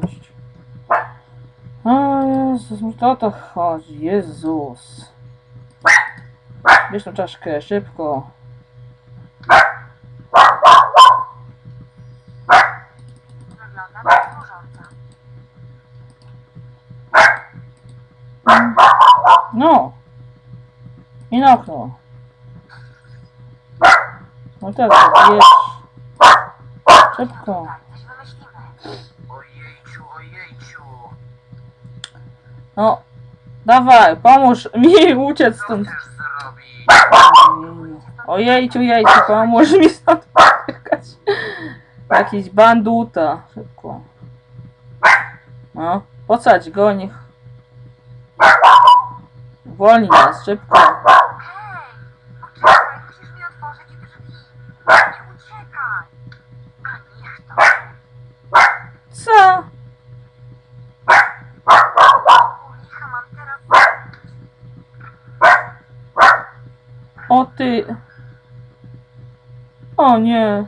wziąć. O Jezus, to o to chodzi, Jezus. Bierz tą czaszkę, szybko. No. I na okno. No. Szybko. No. Dawaj, pomóż mi uciec stąd. Ojejciu, jejciu, pomóż mi stąd uciekać. Jakiś banduta. Szybko. No, posadź go, niech... Wolnij nas, szybko. O ty... O nie.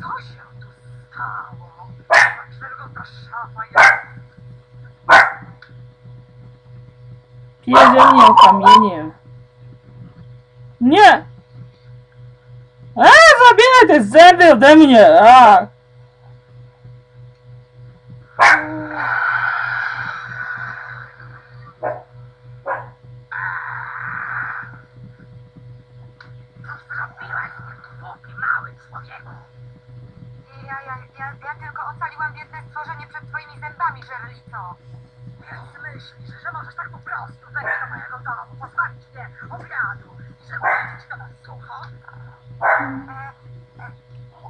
Co się tu stało? Dlaczego ta szafa jest... Nie! A, zabieraj te zęby ode mnie! Przed twoimi zębami, żerlico. Więc myślisz, że możesz tak po prostu wejść do mojego domu, pozbawić mnie obiadu i że uczyć to na sucho? E, e,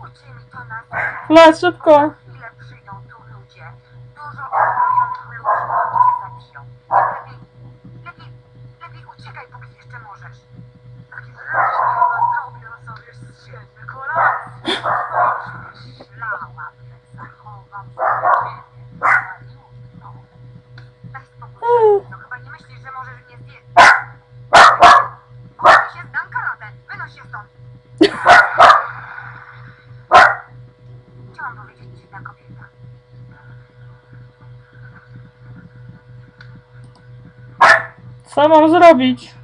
uczy mi to na sucho. Flash, szybko! Za chwilę przyjdą tu ludzie. Dużo uzbrojonych ludzi i cię zabiją. Lepiej, lepiej, lepiej uciekaj, póki jeszcze możesz. W takim razie chyba zrobię sobie z siebie kolację. Już myślałam, jak zachowam sobie ciebie na jutro. Daj spokój, no chyba nie myślisz, że możesz mnie zjeść. Chodź się zdam karatę. Wynoś się stąd. Chciałam powiedzieć dziwna kobieta. Co mam zrobić?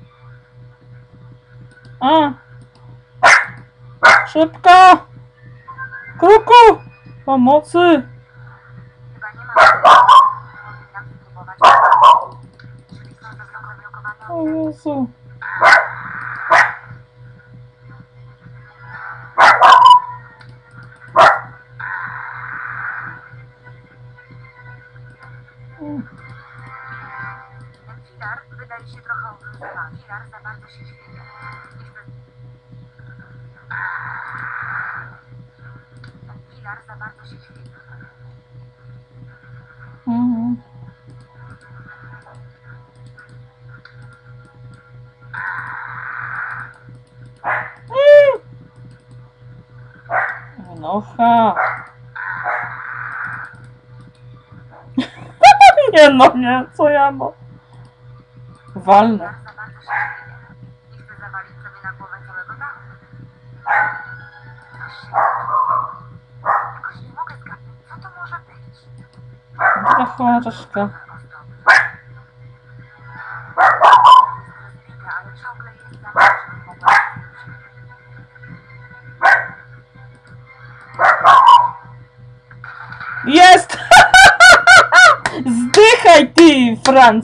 A! Szybko! Kruku! Pomocy! Chyba nie ma. Filar wydaje się trochę obruzowany. Filar za bardzo się. Ten filar za bardzo się chwieje. Mhm. Nie no, nie, co ja mam? Mało, żeby mogła Jest! Zdychaj ty, Franc!